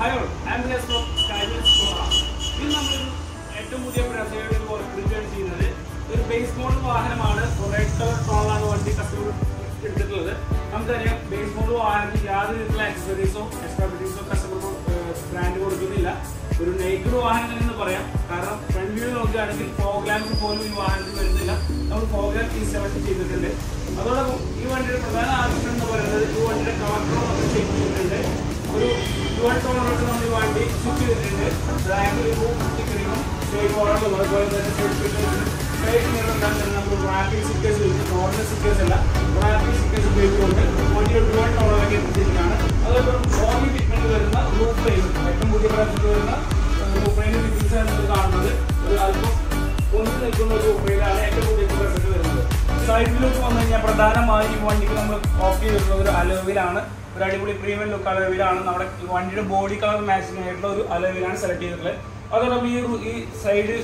Hello ambulance from സ്കൈലൻസ് ഇത് നമ്മളൊരു ഏറ്റവും പുതിയ ഒരു വർക്കിലാണ് ചെയ്യുന്നത്. ഒരു ബേസ് മോഡൽ വാഹനമാണ് കളർ ടോളാണ് വണ്ടി കസ്റ്റമർ എടുത്തിട്ടുള്ളത്. നമുക്കറിയാം ബേസ് മോഡൽ വാഹനത്തിൽ യാതൊരു വിധത്തിലുള്ള ആക്സസറീസോ എക്സ്ട്രാ ഫിറ്റിംഗ്സോ കസ്റ്റമർ ബ്രാൻഡ് കൊടുക്കുന്നില്ല. ഒരു നെയ്ക്കഡ് വാഹനം എന്ന് പറയാം. നോക്കുകയാണെങ്കിൽ ഫോഗ് പോലും ഈ വാഹനത്തിൽ വരുന്നില്ല. നമ്മൾ ഫോഗ് ലാമ്പ് ഇൻസ്റ്റാളേഷൻ ചെയ്തിട്ടുണ്ട്. അതോടൊപ്പം ഈ വണ്ടിയുടെ പ്രധാന ആകർഷണം എന്ന് പറയുന്നത് ഈ വണ്ടിയുടെ കളക്ടറും നമ്മൾ ചെയ്തിട്ടുണ്ട്. ഒരു ഡുവൽ ടോണറൊക്കെ നമ്മൾ ഈ വണ്ടി സ്വിച്ച് ചെയ്തിട്ടുണ്ട്. ബാക്കിൽ സ്റ്റിക്കറിങ്ങും സൈഡ് ബോർഡും അതുപോലെ തന്നെ നമ്മൾ ഉപയോഗിച്ചുകൊണ്ട് വണ്ടിയുടെ ഡുവൽ ടോണറൊക്കെ എത്തിച്ചിരിക്കുകയാണ് അതോടൊപ്പം നിൽക്കുന്ന ഒരു റൂഫയിലാണ് ഏറ്റവും കൂടുതൽ പ്രാവശ്യത്തിൽ വരുന്നത്. സൈഡിലോട്ട് വന്നു കഴിഞ്ഞാൽ പ്രധാനമായും ഈ വണ്ടിക്ക് നമ്മൾ ഓഫ് ചെയ്തിട്ടുള്ളത് ഒരു അലോവിലാണ് ഒരു അടിപൊളി പ്രീമിയം ലുക്ക് അലോവിലാണ് നമ്മുടെ വണ്ടിയുടെ ബോഡി കളർ മാച്ചിങ് ആയിട്ടുള്ള ഒരു അലോവിലാണ് സെലക്ട് ചെയ്തിട്ടുള്ളത്. അതോടൊപ്പം ഈ സൈഡ്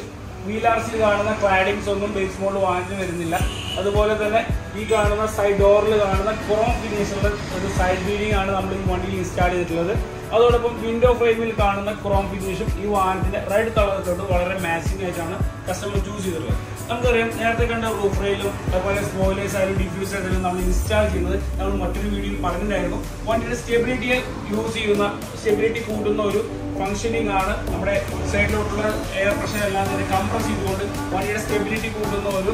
വീൽ ആർസിൽ കാണുന്ന ക്ലാഡിങ്സ് ഒന്നും ബേസ് മോഡിൽ വാങ്ങിച്ചു വരുന്നില്ല. അതുപോലെ തന്നെ ഈ കാണുന്ന സൈഡ് ഡോറിൽ കാണുന്ന ക്രോം ഫിനിഷറുടെ ഒരു സൈഡ് ബീഡിംഗ് ആണ് നമ്മൾ ഈ വണ്ടിയിൽ ഇൻസ്റ്റാൾ ചെയ്തിട്ടുള്ളത്. അതോടൊപ്പം വിൻഡോ ഫ്രെയിമിൽ കാണുന്ന ക്രോം ഫിനിഷും ഈ വാഹനത്തിന്റെ റെഡ് കളറിലോട്ട് വളരെ മാച്ചിങ് ആയിട്ടാണ് കസ്റ്റമർ ചൂസ് ചെയ്തിട്ടുള്ളത്. നമുക്കറിയാം നേരത്തെ കണ്ട റൂഫ് റെയിലും അതുപോലെ സ്പോയിലേഴ്സ് ആയാലും ഡിഫ്യൂസ് ആയാലും നമ്മൾ ഇൻസ്റ്റാൾ ചെയ്യുന്നത്. നമ്മൾ മറ്റൊരു വീഡിയോയിൽ പറഞ്ഞിട്ടുണ്ടായിരുന്നു. വണ്ടിയുടെ സ്റ്റെബിലിറ്റിയെ യൂസ് ചെയ്യുന്ന സ്റ്റെബിലിറ്റി കൂട്ടുന്ന ഒരു ഫംഗ്ഷനിങ് ആണ് നമ്മുടെ സൈഡിലോട്ടുള്ള എയർ പ്രഷർ എല്ലാം തന്നെ കംപ്രസ് ചെയ്തുകൊണ്ട് വണ്ടിയുടെ സ്റ്റെബിലിറ്റി കൂട്ടുന്ന ഒരു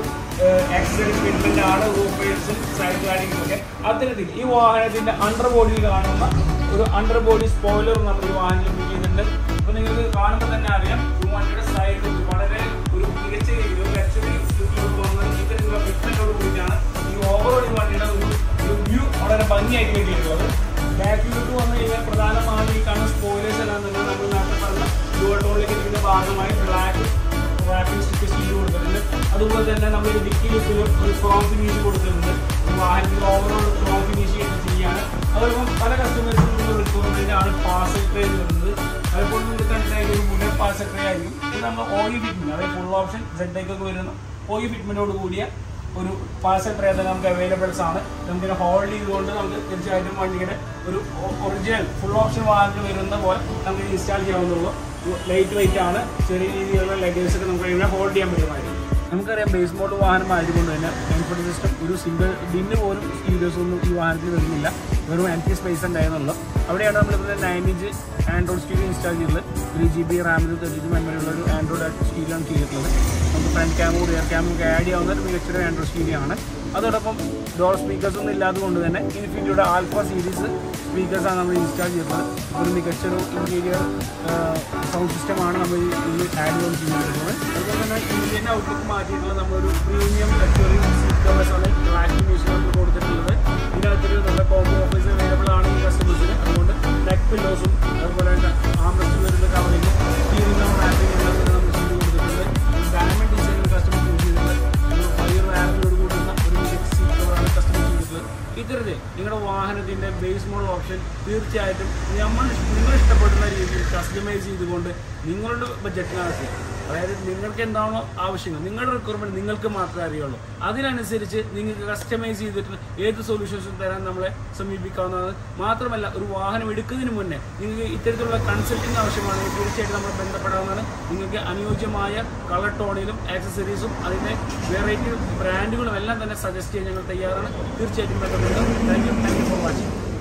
എക്സൈസ് ഫിറ്റ്മെന്റ് ആണ് റൂപ്പേഴ്സും സൈഡ് ക്ലാഡിങ്ങും ഒക്കെ. അത്തരത്തിൽ ഈ വാഹനത്തിന്റെ അണ്ടർ ബോഡിയിൽ കാണുന്ന ഒരു അണ്ടർ ബോഡി സ്പോയിലർ നമ്മൾ ഈ വാഹനത്തിൽ ചെയ്തിട്ടുണ്ട്. അപ്പൊ നിങ്ങൾക്ക് കാണുമ്പോൾ തന്നെ അറിയാം ഈ വണ്ടിയുടെ സൈഡിൽ ഭാഗമായി ബ്ലാക്ക് റാപ്പിംഗ് സ്റ്റിക്കസ് ചെയ്ത് കൊടുത്തിട്ടുണ്ട്. അതുപോലെ തന്നെ നമ്മൾ ഒരു ഡിക്കി ഒരു ക്രോം ഫിനിഷ് കൊടുത്തിട്ടുണ്ട്. വാഹനത്തിൽ ഓവറോൾ ക്രോം ഫിനിഷ് ചെയ്യാണ് അതോടൊപ്പം പല കസ്റ്റമേഴ്സിനുള്ള റിക്വയർമെന്റ് ആണ് പാർസൽ ട്രേ വരുന്നത് അതേപോലെ നിങ്ങൾ കണ്ടിട്ടായിരിക്കും ഒരു മുഴുവൻ പാർസൽ ട്രേ ആയിരിക്കും. ഇത് നമ്മൾ ഓയിൽ ഫിറ്റ്മെന്റ് അതായത് ഫുൾ ഓപ്ഷൻ സെറ്റേക്കൊക്കെ വരുന്ന. ഓയിൽ ഫിറ്റ്മെന്റോട് കൂടിയ ഒരു പാർസൽ ട്രേ തന്നെ നമുക്ക് അവൈലബിൾസ് ആണ്. നമുക്കിങ്ങനെ ഹോൾഡ് ചെയ്തുകൊണ്ട് നമുക്ക് തീർച്ചയായിട്ടും വണ്ടിയുടെ ഒരു ഒറിജിനൽ ഫുൾ ഓപ്ഷൻ വാഹനത്തിൽ വരുന്ന പോലെ നമുക്ക് ഇൻസ്റ്റാൾ ചെയ്യാവുന്നുള്ളൂ ലൈറ്റ് വെയിറ്റ് ആണ്. ചെറിയ രീതിയിലുള്ള ലഗേജ് ഒക്കെ നമുക്ക് ഇവിടെ ഹോൾഡ് ചെയ്യാൻ പറ്റുമായിരുന്നു. നമുക്കറിയാം ബേസ് മോട്ട് വാഹനം ആയതുകൊണ്ട് തന്നെ കംഫർട്ട് സിസ്റ്റം ഒരു സിംഗിൾ ഡിന്ന് പോലും സ്പീക്കേഴ്സ് ഒന്നും ഈ വാഹനത്തിൽ വരുന്നില്ല. വെറും ടി സ്പേസ് ഉണ്ടായിരുന്നുള്ളൂ അവിടെയാണ് നമ്മളിപ്പോൾ nine inch Android steel install ചെയ്തിട്ടുള്ളത് ത്രീ ജി ബി റാമിൽ തേർട്ടി ടു മെമ്മറി ഉള്ള ഒരു ആൻഡ്രോയിഡ് സ്റ്റീലാണ് ചെയ്തിട്ടുള്ളത്. നമുക്ക് ഫ്രണ്ട് ക്യാമും റിയർ ക്യാമും ഒക്കെ ആഡ് ചെയ്യാവുന്ന ഒരു മികച്ചൊരു ആൻഡ്രോയിഡ് സ്റ്റീലാണ് അതോടൊപ്പം ഡോർ സ്പീക്കേഴ്സ് ഒന്നും ഇല്ലാത്തത് കൊണ്ട് തന്നെ ഇൻഫിനിറ്റിയുടെ ആൽഫ സീരീസ് സ്പീക്കേഴ്സാണ് നമ്മൾ ഇൻസ്റ്റാൾ ചെയ്തിട്ടുള്ളത്. ഒരു മികച്ചൊരു ഇന്റീരിയർ സൗണ്ട് സിസ്റ്റമാണ് നമ്മൾ ഇതിൽ ആഡ് ഓൺ ചെയ്തിട്ടുള്ളത് അതുപോലെ തന്നെ ഇന്ത്യൻ ഔട്ട്ലുക്ക് മാറ്റിയിട്ടുള്ള നമ്മളൊരു പ്രീമിയം ലക്ഷറി സീറ്റ് കവേഴ്സാണ് ബ്ലാക്ക് നമ്മൾ കൊടുത്തിട്ടുള്ളത്. ഇതിനകത്തൊരു നല്ല കോംബോ ഓഫീസ് പില്ലോസും അതുപോലെ തന്നെ ആംബ്രസ്റ്റ് വരുന്ന കവറിങ് സ്റ്റീറിംഗ് ആപ്പിംഗ് എല്ലാം നമ്മൾ ചെയ്ത് കൊടുത്തിട്ടുണ്ട്. ഡയമണ്ട് ഡിസൈനിൽ കസ്റ്റമർ യൂസ് ചെയ്തിട്ടുണ്ട്. ഫയർ ആപ്പിനോട് കൂടുന്ന ഒരു സീറ്റ് കവറാണ് കസ്റ്റമർ ചെയ്തിട്ടുള്ളത് ഇത്തരത്തിൽ നിങ്ങളുടെ വാഹനത്തിന്റെ ബേസ് മോഡൽ ഓപ്ഷൻ തീർച്ചയായിട്ടും നമ്മൾ നിങ്ങൾ ഇഷ്ടപ്പെടുന്ന രീതിയിൽ കസ്റ്റമൈസ് ചെയ്തുകൊണ്ട് നിങ്ങളുടെ ബഡ്ജറ്റിനകത്ത് അതായത് നിങ്ങൾക്ക് എന്താണോ ആവശ്യങ്ങൾ നിങ്ങളുടെ റിക്വയർമെന്റ് നിങ്ങൾക്ക് മാത്രമേ അറിയുള്ളൂ. അതിനനുസരിച്ച് നിങ്ങൾക്ക് കസ്റ്റമൈസ് ചെയ്തിട്ട് ഏത് സൊല്യൂഷൻസും തരാൻ നമ്മളെ സമീപിക്കാവുന്നതാണ്. മാത്രമല്ല ഒരു വാഹനം എടുക്കുന്നതിന് മുന്നേ നിങ്ങൾക്ക് ഇത്തരത്തിലുള്ള കൺസൾട്ടിങ് ആവശ്യമാണെങ്കിൽ തീർച്ചയായിട്ടും നമ്മൾ ബന്ധപ്പെടാവുന്നതാണ്. നിങ്ങൾക്ക് അനുയോജ്യമായ കളർ ടോണിലും ആക്സസറീസും അതിന്റെ വെറൈറ്റി ബ്രാൻഡുകളും എല്ലാം തന്നെ സജസ്റ്റ് ചെയ്യാൻ ഞങ്ങൾ തയ്യാറാണ്. തീർച്ചയായിട്ടും ബന്ധപ്പെടുക thank you thank you for watching